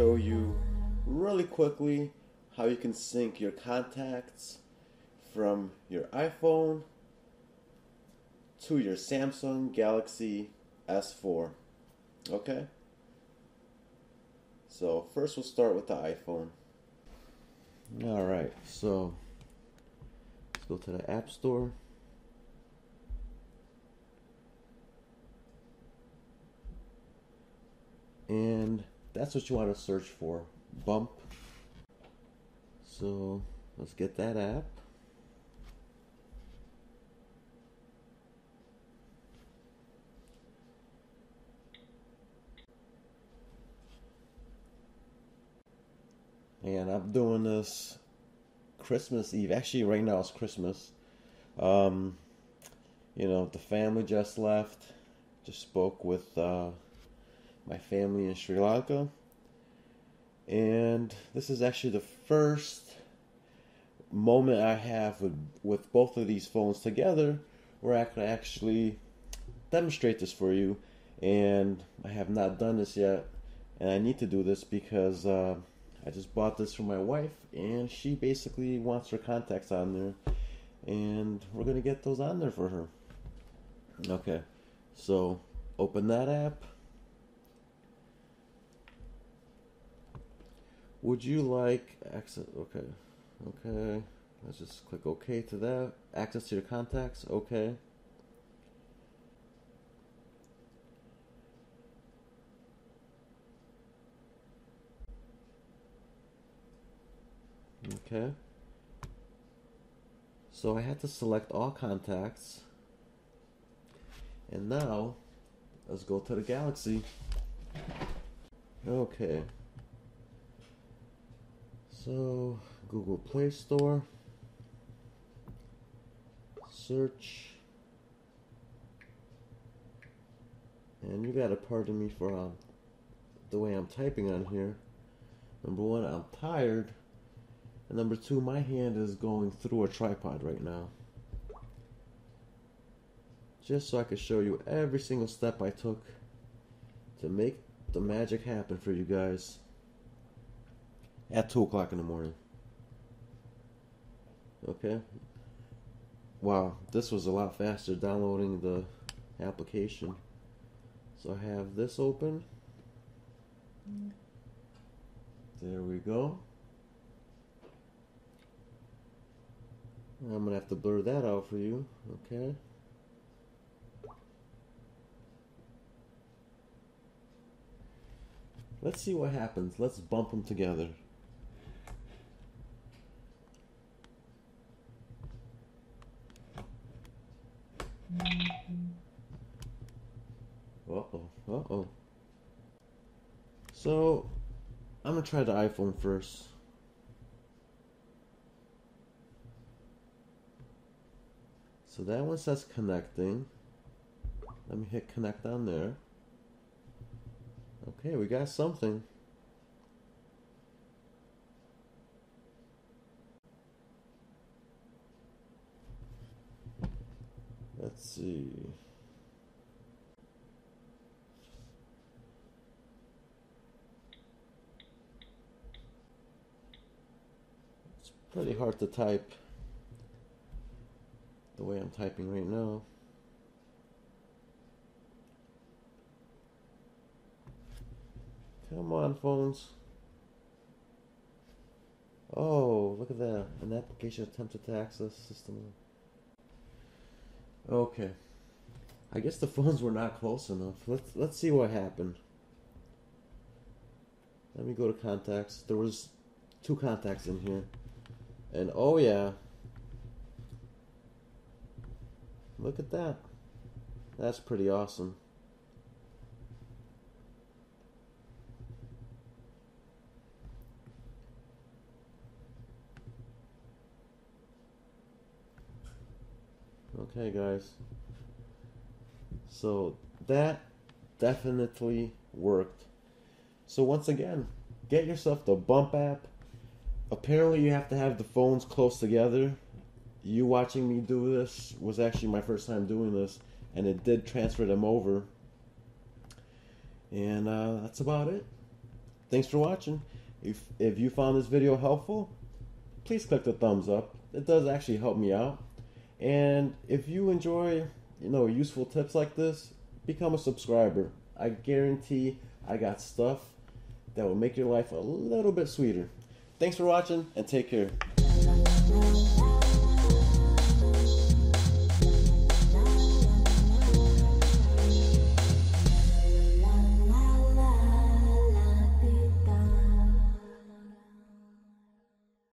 show you really quickly how you can sync your contacts from your iPhone to your Samsung Galaxy S4. Okay? So, first we'll start with the iPhone. Alright, so let's go to the App Store. And that's what you want to search for bump. So let's get that app. And I'm doing this Christmas Eve. Actually, right now it's Christmas. Um, you know, the family just left. Just spoke with uh, my family in Sri Lanka. And this is actually the first moment I have with, with both of these phones together where I can actually demonstrate this for you. And I have not done this yet. And I need to do this because uh, I just bought this for my wife, and she basically wants her contacts on there, and we're gonna get those on there for her. Okay, so open that app. Would you like access? Okay, okay. Let's just click OK to that. Access to your contacts. Okay. Okay. So I had to select all contacts. And now, let's go to the Galaxy. Okay. So, Google Play Store. Search. And you gotta pardon me for um, the way I'm typing on here. Number one, I'm tired. And number two, my hand is going through a tripod right now. Just so I could show you every single step I took to make the magic happen for you guys at 2 o'clock in the morning. Okay? Wow, this was a lot faster downloading the application. So I have this open. There we go. I'm gonna have to blur that out for you, okay? Let's see what happens. Let's bump them together. Uh-oh. So, I'm gonna try the iPhone first. So that one says connecting. Let me hit connect on there. Okay, we got something. Let's see. It's pretty hard to type the way I'm typing right now. Come on, phones. Oh, look at that. An application attempted to access system. Okay. I guess the phones were not close enough. Let's let's see what happened. Let me go to contacts. There was two contacts in here. And oh yeah, Look at that. That's pretty awesome. Okay, guys. So that definitely worked. So once again, get yourself the Bump app. Apparently, you have to have the phones close together you watching me do this was actually my first time doing this, and it did transfer them over. And uh, that's about it. thanks for watching. If if you found this video helpful, please click the thumbs up. It does actually help me out. And if you enjoy, you know, useful tips like this, become a subscriber. I guarantee I got stuff that will make your life a little bit sweeter. Thanks for watching and take care.